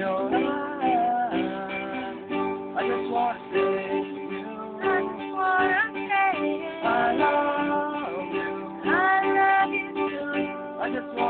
your. I just wanna say. I just want love you. I love you too. I just wanna.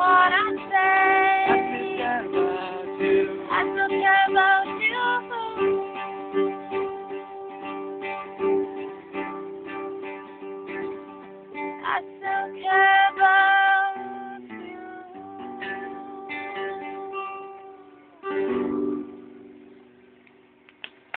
what I say. I still care about you. I still care about you. I still care.